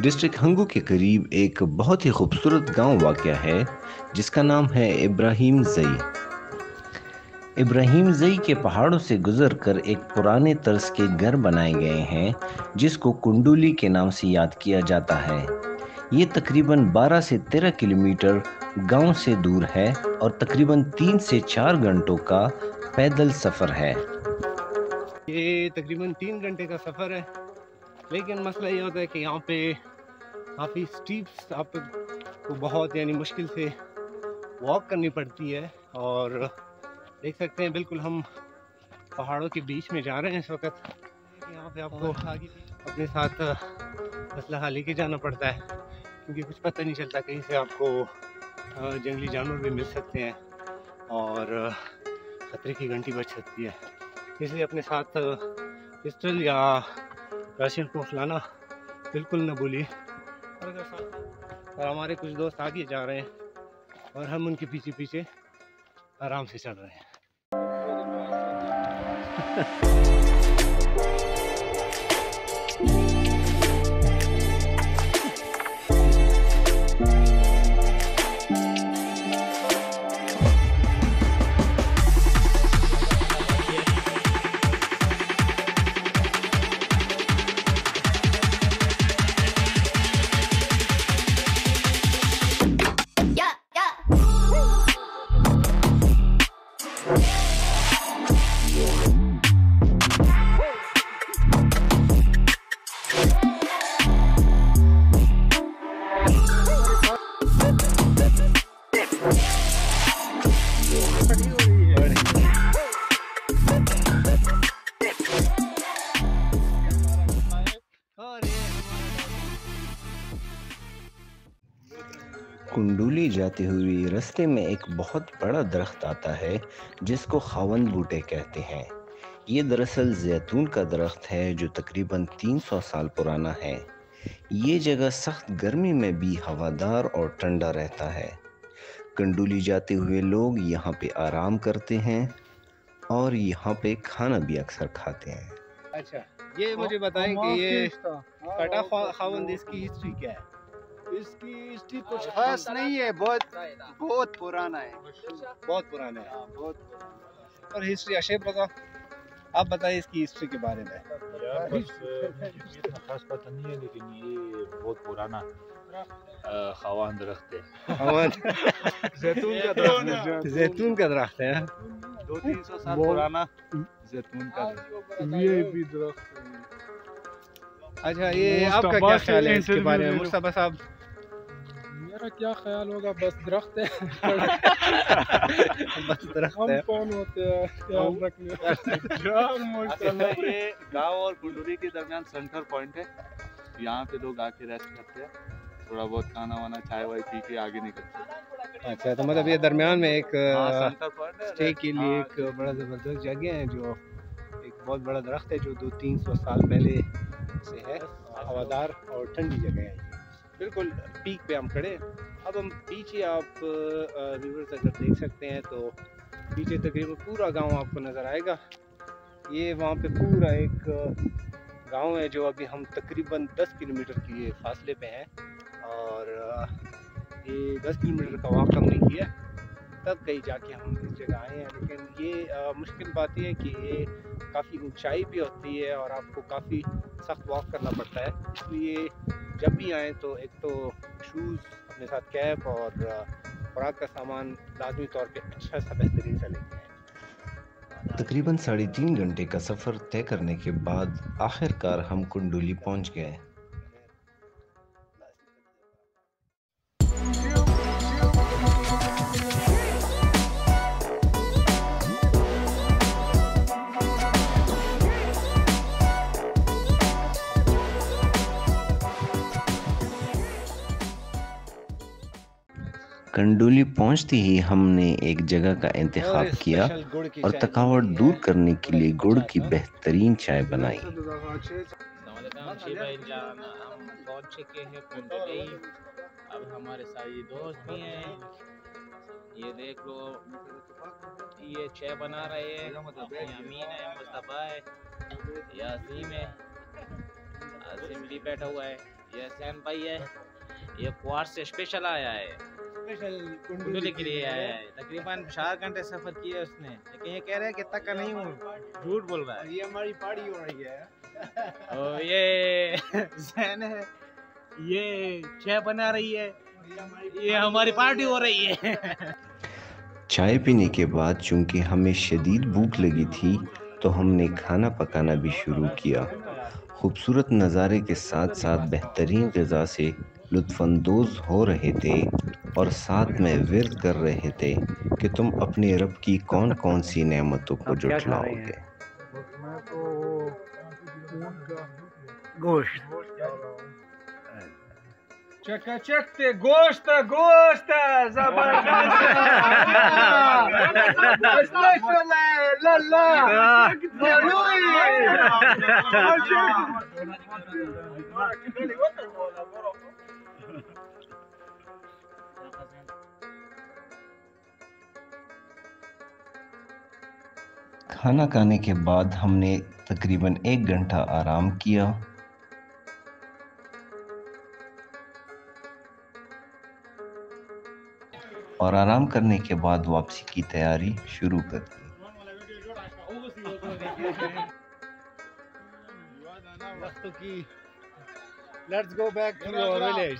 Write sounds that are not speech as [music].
district Hangu के करीब एक बहुत ही खूबसूरत गाँव वाक़ है, जिसका नाम है इब्राहिम जई। इब्राहिम जई के पहाड़ों से गुजरकर एक पुराने तर्ज के घर बनाए गए हैं, जिसको कुंडुली के नाम से याद किया जाता है। ये तकरीबन 12 से 13 किलोमीटर गाँव से दूर है और तकरीबन तीन से चार घंटों का पैदल सफ़र है। ये तकरीबन तीन घंटे का सफ़र है। लेकिन मसला ये होता है कि यहाँ पे काफ़ी स्टीप्स आप को बहुत यानी मुश्किल से वॉक करनी पड़ती है और देख सकते हैं बिल्कुल हम पहाड़ों के बीच में जा रहे हैं इस वक्त। यहाँ पे आपको अपने साथ असलहा लेके जाना पड़ता है क्योंकि कुछ पता नहीं चलता कहीं से आपको जंगली जानवर भी मिल सकते हैं और ख़तरे की घंटी बच सकती है। इसलिए अपने साथ पिस्टल या राशन को लाना बिल्कुल न भूलिए और और हमारे कुछ दोस्त आगे जा रहे हैं और हम उनके पीछे पीछे आराम से चल रहे हैं। [laughs] कुंडूली जाते हुए रास्ते में एक बहुत बड़ा दरख्त आता है जिसको खावन बूटे कहते हैं। ये दरअसल जैतून का दरख्त है जो तकरीबन 300 साल पुराना है। ये जगह सख्त गर्मी में भी हवादार और ठंडा रहता है। कंडूली जाते हुए लोग यहाँ पे आराम करते हैं और यहाँ पे खाना भी अक्सर खाते हैं। अच्छा ये मुझे बताएँ कि ये कटा खावंद इसकी हिस्ट्री क्या है? इसकी हिस्ट्री कुछ खास नहीं है बहुत बहुत पुराना है। बहुत पुराना है। हाँ, बहुत और हिस्ट्री अशेफ बताओ आप बताइए इसकी हिस्ट्री के बारे में। इतना खास पता नहीं है लेकिन ये बहुत पुराना खावान [laughs] दरख्त है। जैतून का दरख्त जैतून का दरख्त है दो तीन सौ साल पुराना जैतून का ये भी दरख्त अच्छा ये आपका क्या ख्याल है इसके बारे में? मुस्तफ़ा साहब मेरा क्या ख्याल होगा? बस दरख्त है। [laughs] बस दरख्त है। कौन होते हैं? [laughs] असल ये गाँव और गुंडूरी के दरमियान सेंटर पॉइंट है। यहाँ पे लोग आके रेस्ट करते हैं। थोड़ा बहुत खाना वाना चाय वाय पी के आगे निकलते हैं। अच्छा तो मतलब ये दरमियान में एक हाँ, है। स्टे के लिए हाँ, एक बड़ा ज़बरदस्त जगह है जो एक बहुत बड़ा दरख्त है जो दो तीन सौ साल पहले से है। हवादार और ठंडी जगह है। बिल्कुल पीक पे हम खड़े। अब हम पीछे आप रिवर रिवर्स अगर देख सकते हैं तो पीछे तकरीबन पूरा गाँव आपको नज़र आएगा। ये वहाँ पे पूरा एक गाँव है जो अभी हम तकरीबन 10 किलोमीटर के फासले पे हैं और ये 10 किलोमीटर का वॉक हमने किया तब कहीं जाके हम इस जगह आए हैं। लेकिन ये मुश्किल बात यह है कि ये काफ़ी ऊंचाई भी होती है और आपको काफ़ी सख्त वॉक करना पड़ता है। इसलिए जब भी आएँ तो एक तो शूज़ अपने साथ कैप और खुराक का सामान लाजमी तौर पर अच्छा सा बेहतरीन सा लेके आएँ। तकरीबन साढ़े तीन घंटे का सफ़र तय करने के बाद आखिरकार हम कुंडोली पहुँच गए। कंडोली पहुँचते ही हमने एक जगह का इंतखाब किया और थकावट दूर करने के लिए गुड़ की बेहतरीन चाय बनाई पहुँच चुके हैं कुंडली अब हमारे सारे दोस्त भी हैं ये देख लो ये चाय बना। रहे हैं अमीन है मुस्तफ़ा है यासीम है आसिम बैठा हुआ है ये सैन भाई है ये क्वार से स्पेशल आया है कुंडली के लिए आया है। तकरीबन चार घंटे सफ़र किया उसने। लेकिन ये कह रहा है कि तक का नहीं हूँ झूठ बोल रहा है। ये हमारी पार्टी हो रही है। और ये जैन है। ये चाय बना रही है। ये हमारी पार्टी हो रही है। चाय पीने के बाद चूँकि हमें शदीद भूख लगी थी तो हमने खाना पकाना भी शुरू किया। खूबसूरत नज़ारे के साथ साथ बेहतरीन गज़ा से लुत्फानंदोज हो रहे थे और साथ में विरद कर रहे थे कि तुम अपने रब की कौन कौन सी नेमतों को जुटलाओगे। गोश्त। चकाचक गोश्त गोश्त ज़बरदस्त। स्पेशल [laughs] है। लल्ला खाना खाने के बाद हमने तकरीबन एक घंटा आराम किया और आराम करने के बाद वापसी की तैयारी शुरू कर दी Let's go back to our village.